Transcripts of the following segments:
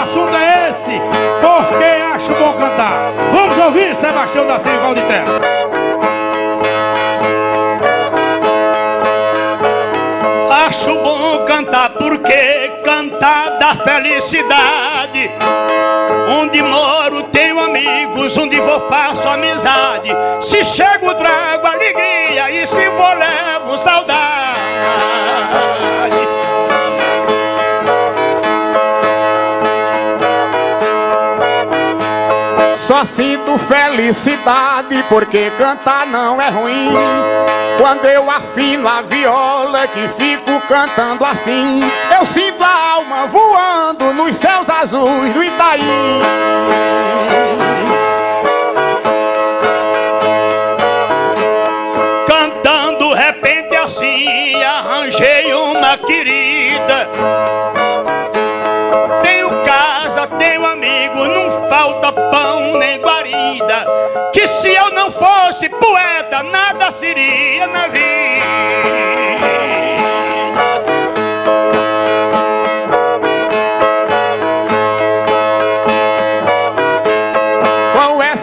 assunto é esse. Porque acho bom cantar. Vamos ouvir Sebastião da Silva de Terra. Acho bom cantar porque cantar da felicidade. Onde moro tenho amigos, onde vou faço amizade. Se chego trago alegria e se vou levo saudade. Só sinto felicidade porque cantar não é ruim. Quando eu afino a viola que fico cantando assim, eu sinto a alma voando nos céus azuis do Itaí. Cantando repente assim, arranjei uma querida. Falta pão nem guarida. Que se eu não fosse poeta, nada seria na vida.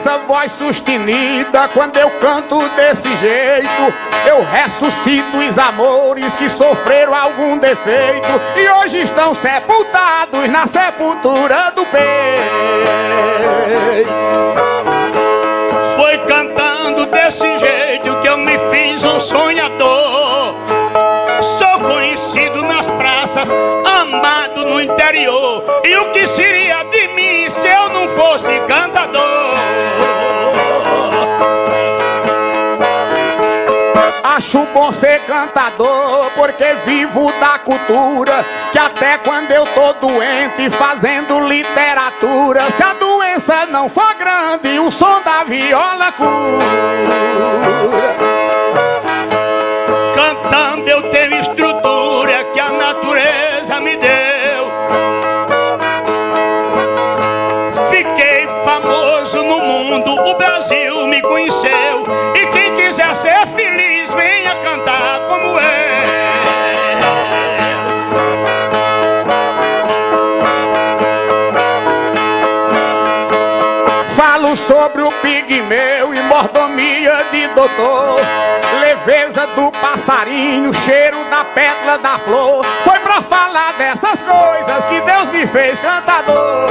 Essa voz sustenida, quando eu canto desse jeito, eu ressuscito os amores que sofreram algum defeito e hoje estão sepultados na sepultura do peito. Foi cantando desse jeito que eu me fiz um sonhador. Amado no interior. E o que seria de mim se eu não fosse cantador? Acho bom ser cantador porque vivo da cultura. Que até quando eu tô doente fazendo literatura, se a doença não for grande, o som da viola cura. De doutor. Leveza do passarinho, cheiro da pétala da flor. Foi pra falar dessas coisas que Deus me fez cantador.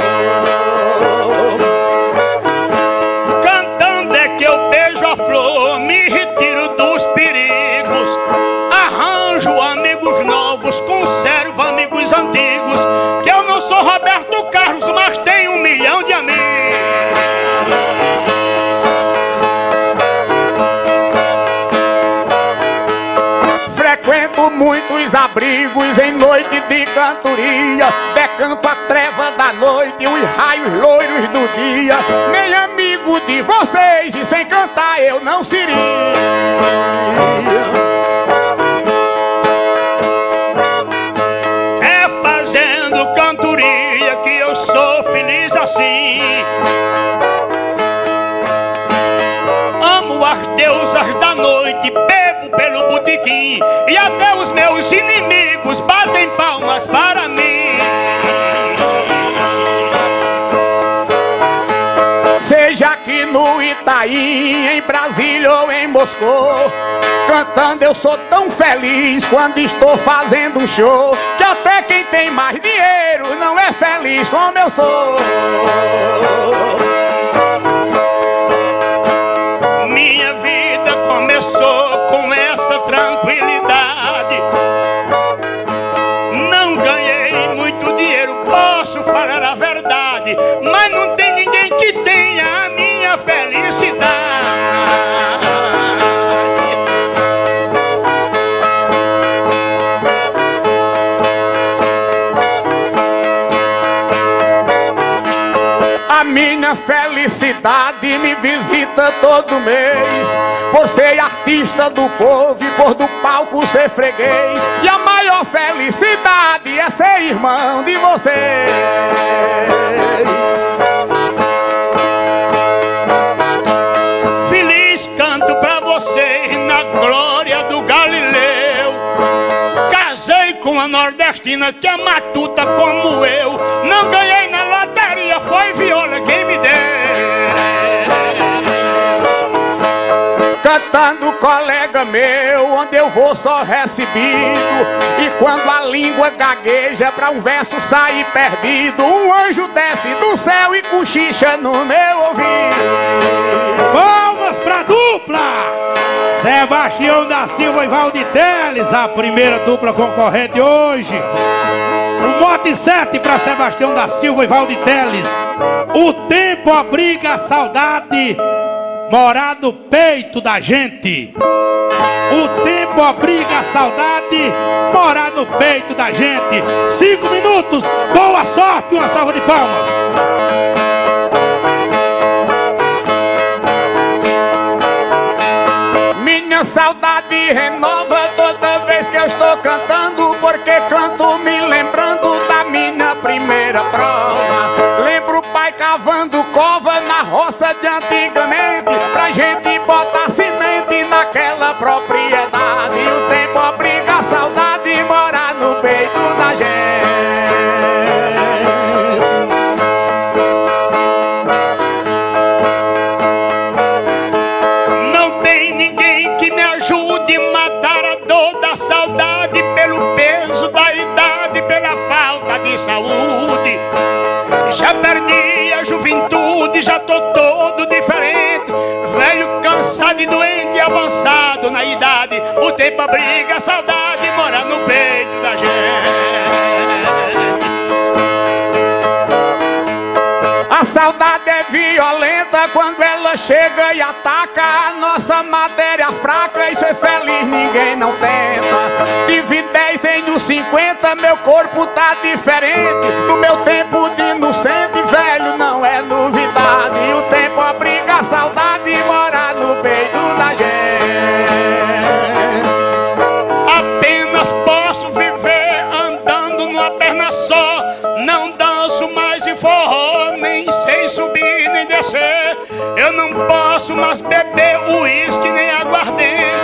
Cantando é que eu beijo a flor, me retiro dos perigos. Arranjo amigos novos, conservo amigos antigos. Muitos abrigos em noite de cantoria. Decanto a treva da noite e os raios loiros do dia. Nem amigo de vocês, e sem cantar eu não seria. É fazendo cantoria que eu sou feliz assim. Amo as deusas da noite, bebo pelo botequim. E até os inimigos batem palmas para mim. Seja aqui no Itaí, em Brasília ou em Moscou. Cantando eu sou tão feliz quando estou fazendo um show. Que até quem tem mais dinheiro não é feliz como eu sou. Visita todo mês. Por ser artista do povo e por do palco ser freguês. E a maior felicidade é ser irmão de vocês. Feliz canto pra vocês na glória do Galileu. Casei com a nordestina que é matuta como eu. Não ganhei na foi viola quem me deu. Cantando colega meu, onde eu vou só recebido. E quando a língua gagueja pra um verso sair perdido, um anjo desce do céu e cochicha no meu ouvido. Palmas pra dupla! Sebastião da Silva e Valde Teles, a primeira dupla concorrente hoje. O mote 7 para Sebastião da Silva e Valde Teles. O tempo abriga a saudade morar no peito da gente. O tempo abriga a saudade morar no peito da gente. Cinco minutos, boa sorte, uma salva de palmas. Minha saudade renova toda vez que eu estou cantando, porque canto me lembrando da minha primeira prova. Naquela avançado na idade. O tempo abriga a saudade, mora no peito da gente. A saudade é violenta quando ela chega e ataca a nossa matéria fraca. E ser feliz ninguém não tenta. Tive 10 em uns 50, meu corpo tá diferente. No meu tempo de inocente, velho, não posso mais beber uísque nem aguardente.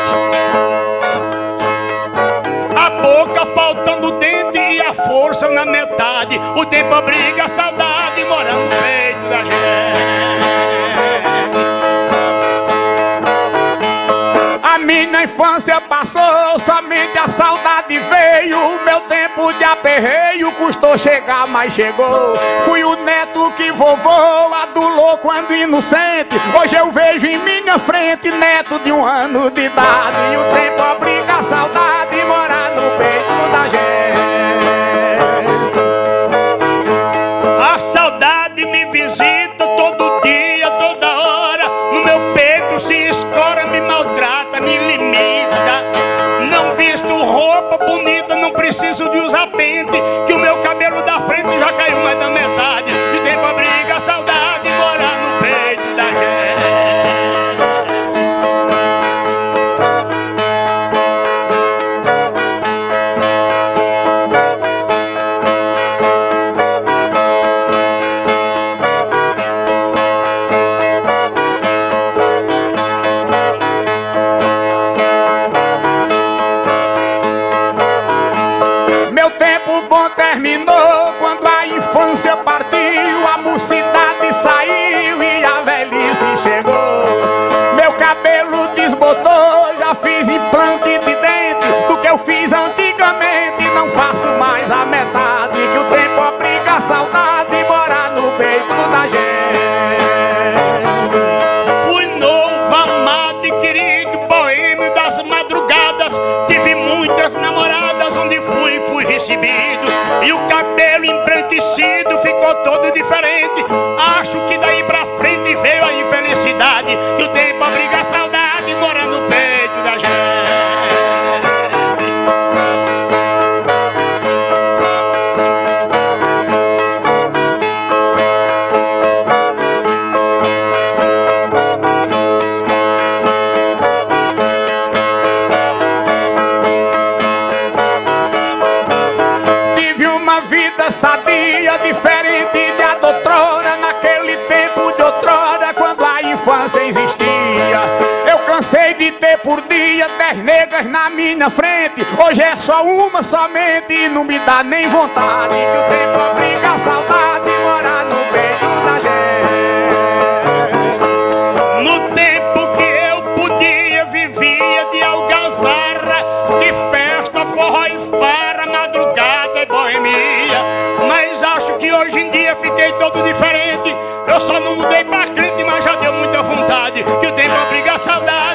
A boca faltando dente e a força na metade. O tempo abriga a saudade, mora no peito da gente. A infância passou, somente a saudade veio. Meu tempo de aperreio custou chegar, mas chegou. Fui o neto que vovô adulou quando inocente. Hoje eu vejo em minha frente neto de um ano de idade. E o tempo obriga a saudade roupa bonita, não preciso de usar pente. Que o infelicidade. Que o tempo cegas na minha frente. Hoje é só uma somente e não me dá nem vontade. Que o tempo obriga a saudade morar no peito da gente. No tempo que eu podia, vivia de algazarra, de festa, forró e fara, madrugada e boemia. Mas acho que hoje em dia fiquei todo diferente. Eu só não mudei pra crente, mas já deu muita vontade. Que o tempo obriga a saudade.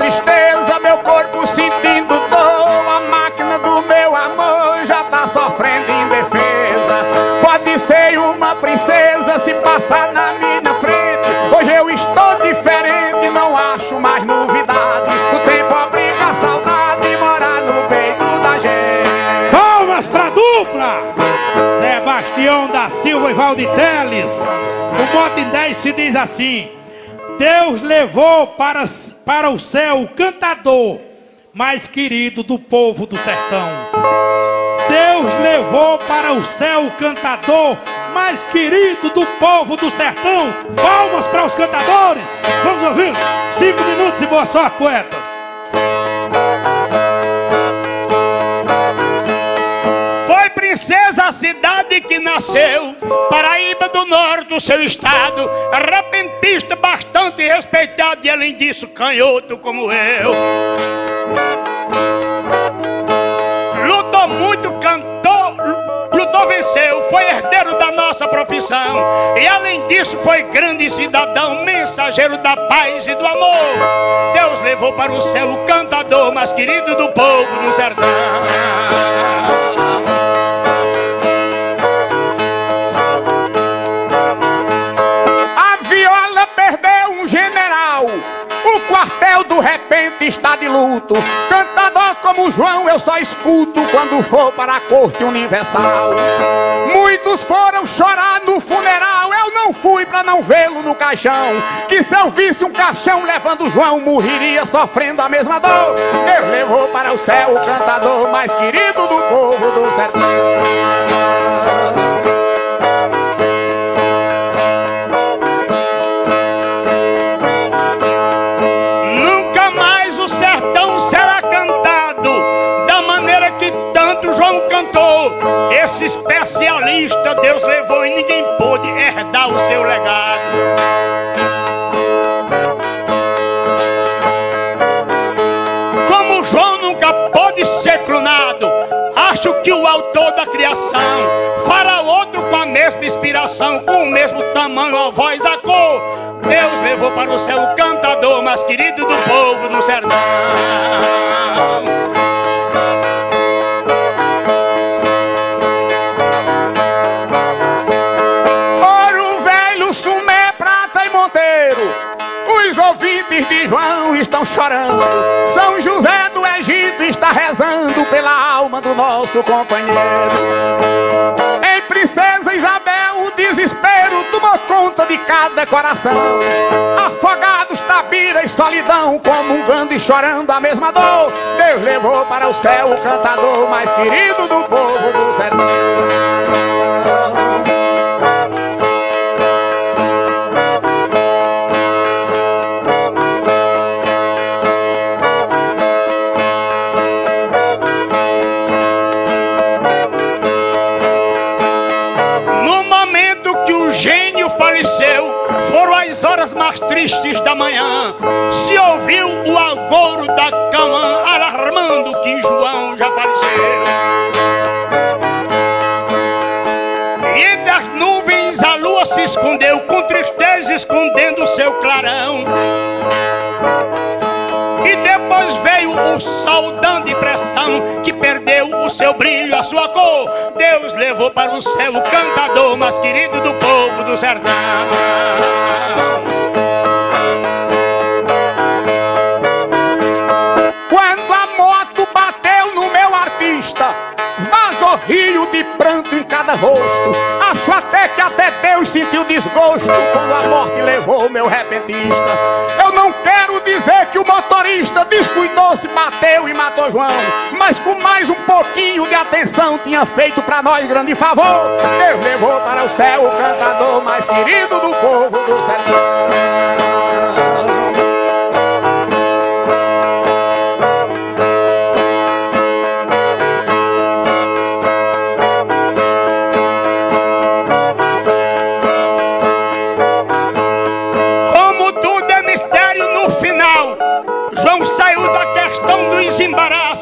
Tristeza, meu corpo sentindo dor. A máquina do meu amor já tá sofrendo indefesa. Pode ser uma princesa se passar na minha frente. Hoje eu estou diferente, não acho mais novidade. O tempo obriga a saudade morar no peito da gente. Palmas pra dupla! Sebastião da Silva e Valde Teles. O mote em 10 se diz assim: Deus levou para, para o céu o cantador mais querido do povo do sertão. Deus levou para o céu o cantador mais querido do povo do sertão. Palmas para os cantadores. Vamos ouvir? Cinco minutos e boa sorte, poetas. Princesa a cidade que nasceu, Paraíba do Norte, seu estado, repentista bastante respeitado e além disso canhoto como eu. Lutou muito, cantou, lutou, venceu, foi herdeiro da nossa profissão e além disso foi grande cidadão, mensageiro da paz e do amor. Deus levou para o céu o cantador mais querido do povo do sertão. Cantador como João eu só escuto quando for para a corte universal. Muitos foram chorar no funeral. Eu não fui para não vê-lo no caixão. Que se eu visse um caixão levando João, morreria sofrendo a mesma dor. Deus levou para o céu o cantador mais querido do povo do sertão. Que tanto João cantou. Esse especialista Deus levou e ninguém pôde herdar o seu legado. Como João nunca pôde ser clonado, acho que o autor da criação fará outro com a mesma inspiração, com o mesmo tamanho, a voz, a cor. Deus levou para o céu o cantador mais querido do povo do sertão. Estão chorando. São José do Egito está rezando pela alma do nosso companheiro. Em Princesa Isabel, o desespero toma conta de cada coração. Afogados, tabira e solidão, comungando e chorando a mesma dor. Deus levou para o céu o cantador mais querido do povo do sertão. Foram as horas mais tristes da manhã. Se ouviu o agouro da cama alarmando que João já faleceu. E entre as nuvens a lua se escondeu, com tristeza escondendo seu clarão. E depois veio o sol dando impressão que perdeu seu brilho, a sua cor. Deus levou para o céu o cantador mais querido do povo do sertão. Quando a moto bateu no meu artista, vazou rio de pranto em cada rosto. Acho até que até Deus sentiu desgosto quando a morte levou meu repentista. Dizer que o motorista descuidou-se, bateu e matou João. Mas com mais um pouquinho de atenção tinha feito para nós grande favor. Deus levou para o céu o cantador mais querido do povo do sertão.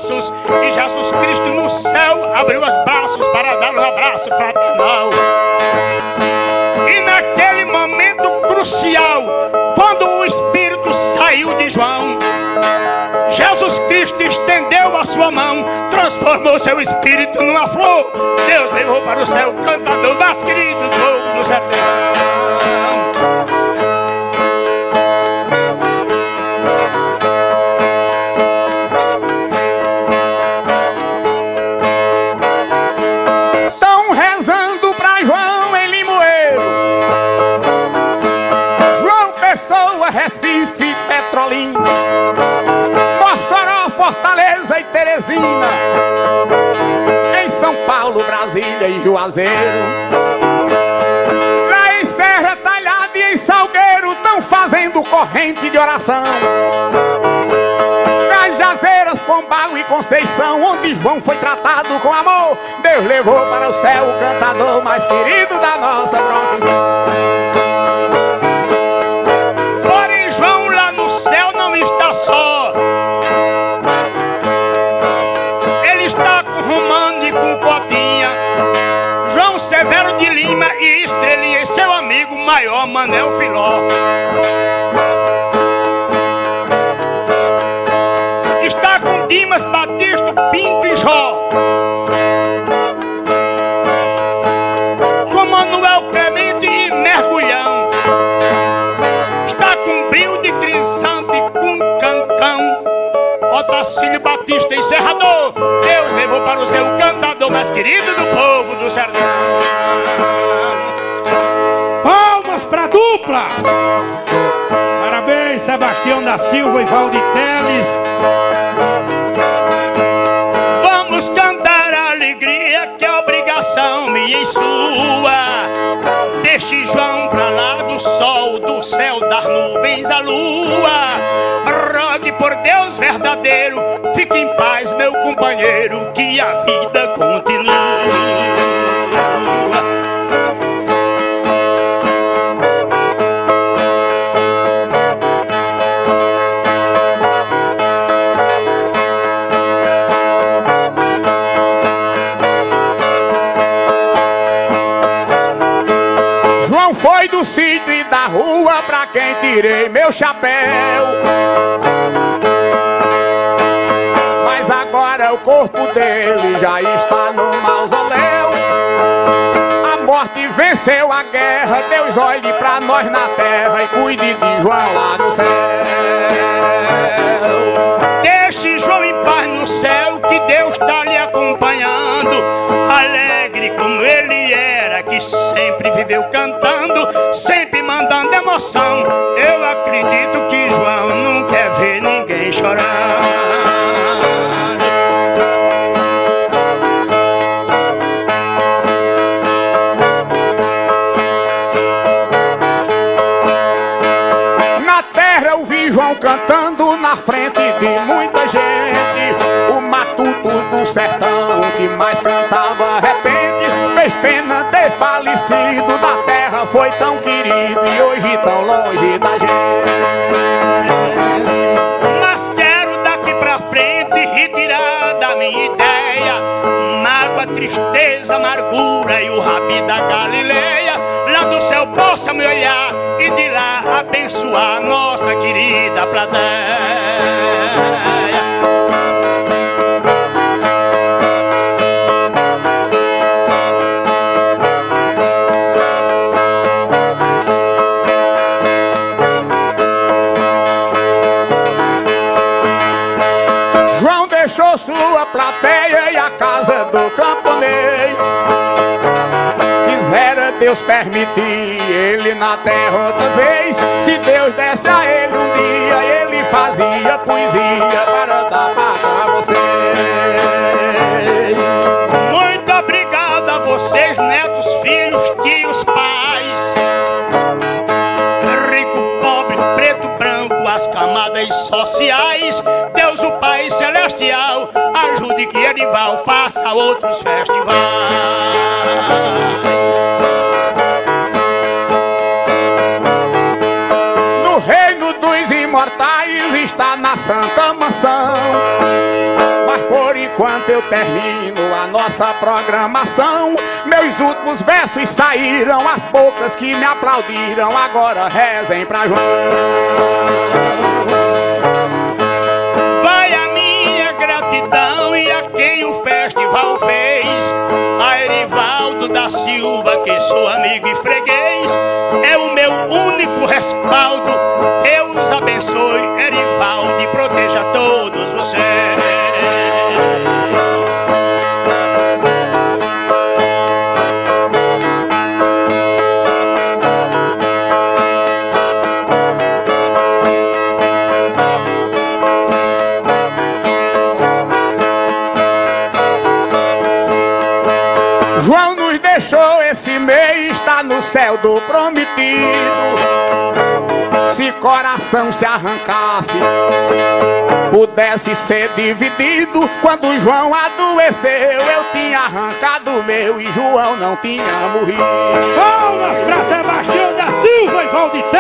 Embaraços e Jesus Cristo no céu abriu os braços para dar um abraço fraternal. E naquele momento crucial, quando o Espírito saiu de João, Jesus Cristo estendeu a sua mão, transformou seu espírito numa flor. Deus levou para o céu o cantador mais querido do povo do sertão. Juazeiro. Lá em Serra Talhada e em Salgueiro estão fazendo corrente de oração. Cajazeiras, Pombal e Conceição, onde João foi tratado com amor, Deus levou para o céu o cantador mais querido da nossa profissão. Maior Manel Filó. Está com Dimas Batista Pinto e Jó. Com Manuel Clemente e Mergulhão. Está com Brio de Trinçante com Cancão. Otacílio Batista Encerrador. Deus levou para o seu cantador mais querido do povo do sertão dupla. Parabéns, Sebastião da Silva e Valdir Teles. Vamos cantar a alegria que é obrigação minha e sua. Deixe João pra lá do sol, do céu, das nuvens, a lua. Rogue por Deus verdadeiro, fique em paz, meu companheiro, que a vida continua. Tirei meu chapéu. Mas agora o corpo dele já está no mausoléu. A morte venceu a guerra, Deus olhe pra nós na terra e cuide de João lá no céu. Deixe João em paz no céu, que Deus está lhe acompanhando, alegre como ele era, que sempre viveu cantando, sempre mandando emoção. Eu acredito que João não quer ver ninguém chorando. João cantando na frente de muita gente. O matuto do sertão que mais cantava repente. Fez pena ter falecido da terra, foi tão e hoje tão longe da gente. Mas quero daqui pra frente retirar da minha ideia mágoa, tristeza, amargura e o rabi da Galileia. Lá do céu possa me olhar e de lá abençoar nossa querida plateia. Deus permitir ele na terra outra vez. Se Deus desse a ele um dia, ele fazia poesia para dar para você. Muito obrigado a vocês, netos, filhos, tios, pais. Rico, pobre, preto, branco, as camadas sociais. Deus, o Pai Celestial, ajude que Erival faça outros festivais. Termino a nossa programação. Meus últimos versos saíram, as bocas que me aplaudiram. Agora rezem pra João. Vai a minha gratidão e a quem o festival fez. A Erivaldo da Silva, que sou amigo e freguês, é o meu único respaldo. Deus abençoe Erivaldo e proteja todos coração se arrancasse, pudesse ser dividido. Quando João adoeceu, eu tinha arrancado o meu e João não tinha morrido. Palmas pra Sebastião da Silva e Valdité.